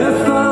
If I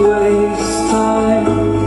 waste time.